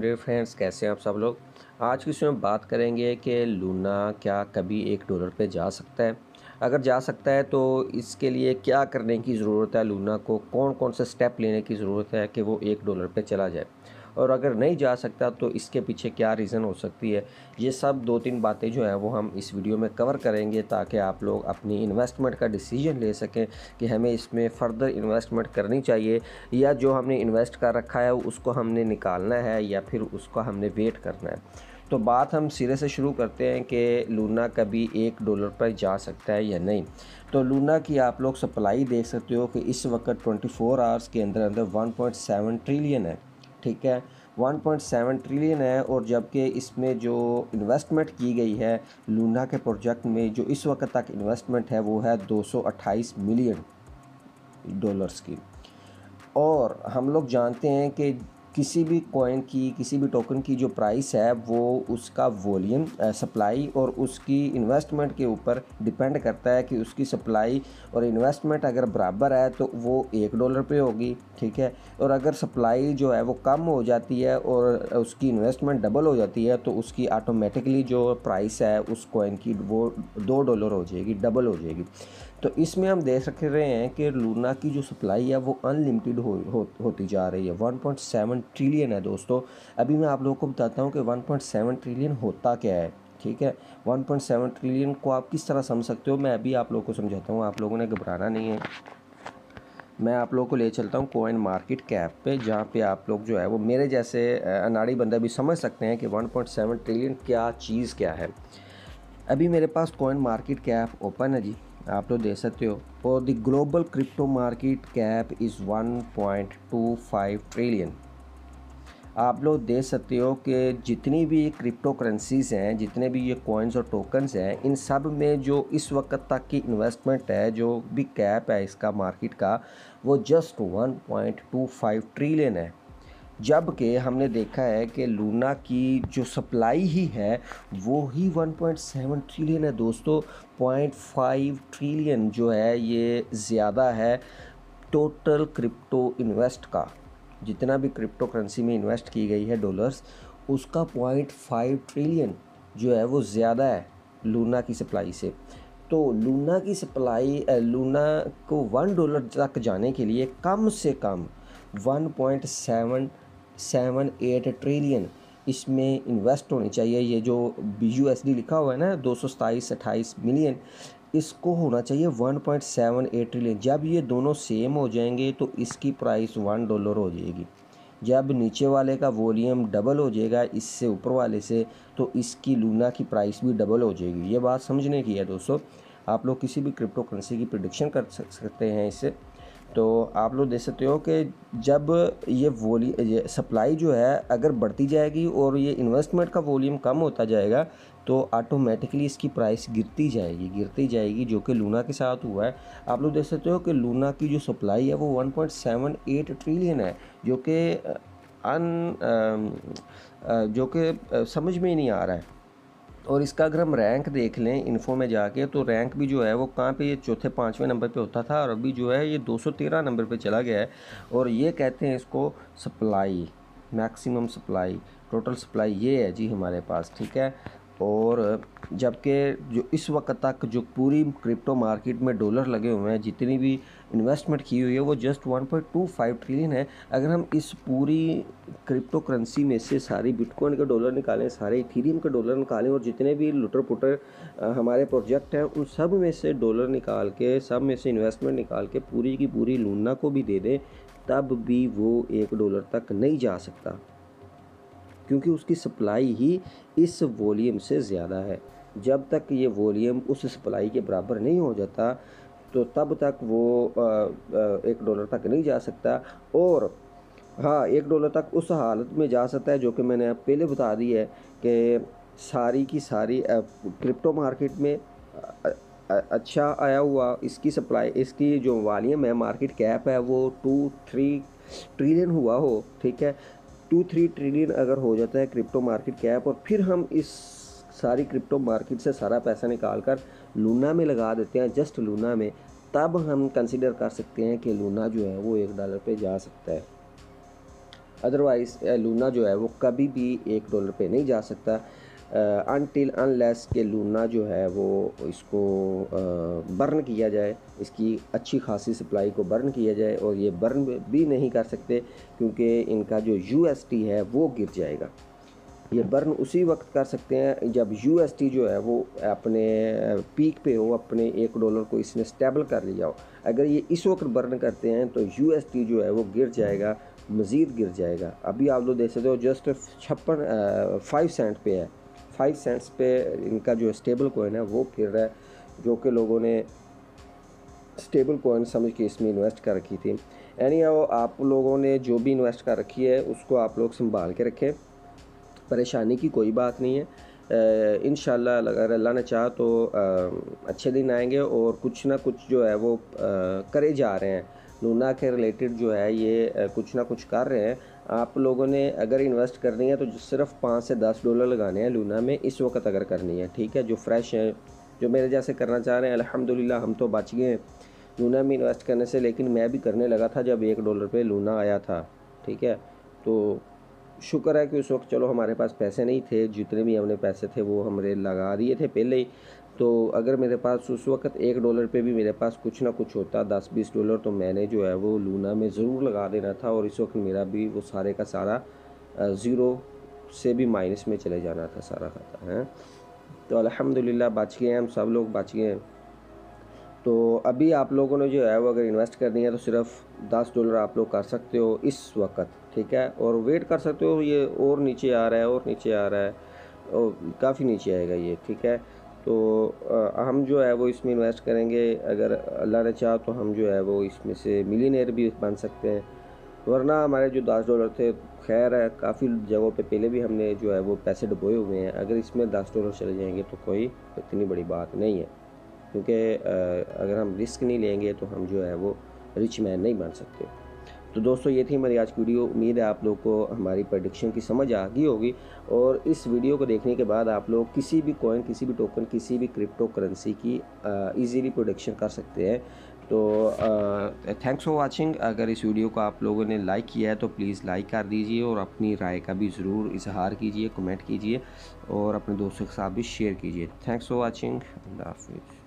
Dear friends, कैसे हैं आप सब लोग? आज की इसमें बात करेंगे कि लूना क्या कभी एक डॉलर पे जा सकता है। अगर जा सकता है तो इसके लिए क्या करने की ज़रूरत है? लूना को कौन कौन से स्टेप लेने की ज़रूरत है कि वो एक डॉलर पे चला जाए? और अगर नहीं जा सकता तो इसके पीछे क्या रीज़न हो सकती है? ये सब दो तीन बातें जो है, वो हम इस वीडियो में कवर करेंगे ताकि आप लोग अपनी इन्वेस्टमेंट का डिसीज़न ले सकें कि हमें इसमें फ़र्दर इन्वेस्टमेंट करनी चाहिए या जो हमने इन्वेस्ट कर रखा है, उसको हमने निकालना है या फिर उसको हमने वेट करना है। तो बात हम सिरे से शुरू करते हैं कि लूना कभी एक डॉलर पर जा सकता है या नहीं। तो लूना की आप लोग सप्लाई देख सकते हो कि इस वक्त 24 आवर्स के अंदर अंदर 1.7 ट्रिलियन है। ठीक है 1.7 ट्रिलियन है और जबकि इसमें जो इन्वेस्टमेंट की गई है लूना के प्रोजेक्ट में जो इस वक्त तक इन्वेस्टमेंट है, वो है 228 मिलियन डॉलर्स की। और हम लोग जानते हैं कि किसी भी कॉइन की, किसी भी टोकन की जो प्राइस है, वो उसका वॉल्यूम सप्लाई और उसकी इन्वेस्टमेंट के ऊपर डिपेंड करता है कि उसकी सप्लाई और इन्वेस्टमेंट अगर बराबर है तो वो एक डॉलर पे होगी, ठीक है? और अगर सप्लाई जो है, वो कम हो जाती है और उसकी इन्वेस्टमेंट डबल हो जाती है तो उसकी ऑटोमेटिकली जो प्राइस है, उस कॉइन की वो दो डॉलर हो जाएगी डबल हो जाएगी। तो इसमें हम देख सक रहे हैं कि लूना की जो सप्लाई है वो अनलिमिटेड हो, हो होती जा रही है। 1.7 ट्रिलियन है दोस्तों। अभी मैं आप लोगों को बताता हूँ कि 1.7 ट्रिलियन होता क्या है ठीक है? 1.7 ट्रिलियन को आप किस तरह समझ सकते हो? मैं अभी आप लोगों को समझाता हूँ। आप लोगों ने घबराना नहीं है। मैं आप लोगों को ले चलता हूँ कोइन मार्केट कैप पे जहाँ पे आप लोग जो है वो मेरे जैसे अनाड़ी बंदा भी समझ सकते हैं कि 1.7 ट्रिलियन क्या चीज़ क्या है। अभी मेरे पास कोइन मार्केट कैप ओपन है जी। आप लोग देख सकते हो। और the global crypto market cap is 1.25 trillion आप लोग देख सकते हो कि जितनी भी क्रिप्टो करेंसीज हैं, जितने भी ये कॉइन्स और टोकन्स हैं, इन सब में जो इस वक्त तक की इन्वेस्टमेंट है, जो भी कैप है इसका मार्केट का, वो जस्ट 1.25 ट्रिलियन है। जबकि हमने देखा है कि लूना की जो सप्लाई ही है, वो ही 1.7 ट्रिलियन है। दोस्तों 0.5 ट्रिलियन जो है, ये ज़्यादा है टोटल क्रिप्टो इन्वेस्ट का। जितना भी क्रिप्टो करेंसी में इन्वेस्ट की गई है डॉलर्स उसका 0.5 ट्रिलियन जो है, वो ज़्यादा है लूना की सप्लाई से। तो लूना की सप्लाई लूना को वन डॉलर तक जाने के लिए कम से कम 1.7 सेवन एट ट्रिलियन। इसमें इन्वेस्ट होनी चाहिए। ये जो यू लिखा हुआ है ना, दो सौ सताईस अट्ठाईस मिलियन, इसको होना चाहिए one point seven eight trillion. जब ये दोनों सेम हो जाएँगे तो इसकी प्राइस वन डॉलर हो जाएगी। जब नीचे वाले का वॉल्यूम डबल हो जाएगा, इससे ऊपर वाले से तो इसकी लूना की प्राइस भी डबल हो जाएगी। ये बात समझने की है दोस्तों। आप लोग किसी भी क्रिप्टो करेंसी की प्रडिक्शन कर सकते हैं इससे तो आप लोग देख सकते हो कि जब ये वॉली, ये सप्लाई जो है, अगर बढ़ती जाएगी और ये इन्वेस्टमेंट का वॉल्यूम कम होता जाएगा तो ऑटोमेटिकली इसकी प्राइस गिरती जाएगी गिरती जाएगी, जो कि लूना के साथ हुआ है। आप लोग देख सकते हो कि लूना की जो सप्लाई है, वो 1.78 ट्रिलियन है, जो कि अन जो कि समझ में ही नहीं आ रहा है। और इसका अगर हम रैंक देख लें इन्फो में जाके तो रैंक भी जो है वो कहाँ पे ये चौथे, पाँचवें नंबर पे होता था और अभी जो है ये 213 नंबर पे चला गया है। और ये कहते हैं इसको supply maximum supply total supply ये है जी हमारे पास, ठीक है? और जबकि जो इस वक्त तक जो पूरी क्रिप्टो मार्केट में डॉलर लगे हुए हैं, जितनी भी इन्वेस्टमेंट की हुई है, वो जस्ट 1.25 ट्रिलियन है। अगर हम इस पूरी क्रिप्टो करेंसी में से सारी बिटकॉइन के डॉलर निकालें, सारे इथीरियम के डॉलर निकालें, और जितने भी लुटर पुटर हमारे प्रोजेक्ट हैं, उन सब में से डॉलर निकाल के, सब में से इन्वेस्टमेंट निकाल के पूरी की पूरी लूना को भी दे दें, तब भी वो एक डॉलर तक नहीं जा सकता। क्योंकि उसकी सप्लाई ही इस वॉल्यूम से ज़्यादा है। जब तक ये वॉल्यूम उस सप्लाई के बराबर नहीं हो जाता तो तब तक वो एक डॉलर तक नहीं जा सकता और हाँ एक डॉलर तक उस हालत में जा सकता है, जो कि मैंने पहले बता दी है कि सारी की सारी क्रिप्टो मार्केट में अच्छा आया हुआ, इसकी सप्लाई, इसकी जो वॉल्यूम है, मार्केट कैप है, वो टू, थ्री ट्रिलियन हुआ हो, ठीक है? टू थ्री ट्रिलियन अगर हो जाता है क्रिप्टो मार्केट कैप और फिर हम इस सारी क्रिप्टो मार्केट से सारा पैसा निकाल कर लूना में लगा देते हैं जस्ट लूना में, तब हम कंसिडर कर सकते हैं कि लूना जो है वो एक डॉलर पर जा सकता है। अदरवाइज़ लूना जो है वो कभी भी एक डॉलर पर नहीं जा सकता। अनटिल अनलेस के लूना जो है वो इसको बर्न किया जाए, इसकी अच्छी खासी सप्लाई को बर्न किया जाए और ये बर्न भी नहीं कर सकते क्योंकि इनका जो यूएसटी है वो गिर जाएगा। ये बर्न उसी वक्त कर सकते हैं जब यूएसटी जो है वो अपने पीक पे हो, अपने एक डॉलर को इसने स्टेबल कर लिया हो। अगर ये इस वक्त बर्न करते हैं तो यूएसटी जो है वो गिर जाएगा, मज़ीद गिर जाएगा। अभी आप लोग देख सकते हो जस्ट छप्पन फाइव सेंट पे है। फाइव सेंट्स पे इनका जो स्टेबल कोइन है वो फिर रहा है जो कि लोगों ने स्टेबल कोइन समझ के इसमें इन्वेस्ट कर रखी थी। एनी आप लोगों ने जो भी इन्वेस्ट कर रखी है उसको आप लोग संभाल के रखें। परेशानी की कोई बात नहीं है। इन अगर अल्लाह ने चाहा तो आ, अच्छे दिन आएँगे और कुछ ना कुछ जो है वो आ, करे जा रहे हैं। लूना के रिलेटेड जो है ये कुछ ना कुछ कर रहे हैं। आप लोगों ने अगर इन्वेस्ट करनी है तो सिर्फ़ पाँच से दस डॉलर लगाने हैं लूना में, इस वक्त अगर करनी है, ठीक है? जो फ्रेश है, जो मेरे जैसे करना चाह रहे हैं अलहमदिल्ला हम तो बच गए हैं लूना में इन्वेस्ट करने से, लेकिन मैं भी करने लगा था जब एक डॉलर पे लूना आया था, ठीक है? तो शुक्र है कि उस वक्त चलो हमारे पास पैसे नहीं थे, जितने भी हमने पैसे थे वो हमने लगा दिए थे पहले ही। तो अगर मेरे पास उस वक्त एक डॉलर पे भी मेरे पास कुछ ना कुछ होता, दस बीस डॉलर तो मैंने जो है वो लूना में ज़रूर लगा देना था और इस वक्त मेरा भी वो सारे का सारा ज़ीरो से भी माइनस में चले जाना था सारा खाता है। तो अल्हम्दुलिल्लाह बच गए हम सब लोग, बच गए तो अभी आप लोगों ने जो है वो अगर इन्वेस्ट करनी है तो सिर्फ़ दस डॉलर आप लोग कर सकते हो इस वक्त, ठीक है? और वेट कर सकते हो, ये और नीचे आ रहा है, और नीचे आ रहा है, और काफ़ी नीचे आएगा ये, ठीक है? तो हम जो है वो इसमें इन्वेस्ट करेंगे। अगर अल्लाह ने चाहा तो हम जो है वो इसमें से मिलीनियर भी बन सकते हैं। वरना हमारे जो दस डॉलर थे, खैर है, काफ़ी जगहों पे पहले भी हमने जो है वो पैसे डुबोए हुए हैं। अगर इसमें दस डॉलर चले जाएँगे तो कोई इतनी बड़ी बात नहीं है। क्योंकि अगर हम रिस्क नहीं लेंगे तो हम जो है वो रिच मैन नहीं बन सकते। तो दोस्तों, ये थी हमारी आज की वीडियो। उम्मीद है आप लोग को हमारी प्रडिक्शन की समझ आ गई होगी। और इस वीडियो को देखने के बाद आप लोग किसी भी कॉइन किसी भी टोकन किसी भी क्रिप्टो करेंसी की इजीली प्रोडिक्शन कर सकते हैं। तो थैंक्स फॉर वाचिंग अगर इस वीडियो को आप लोगों ने लाइक किया है तो प्लीज़ लाइक कर दीजिए और अपनी राय का भी ज़रूर इजहार कीजिए कमेंट कीजिए और अपने दोस्तों के साथ भी शेयर कीजिए। थैंक्स फॉर वाचिंग अल्लाह हाफिज़।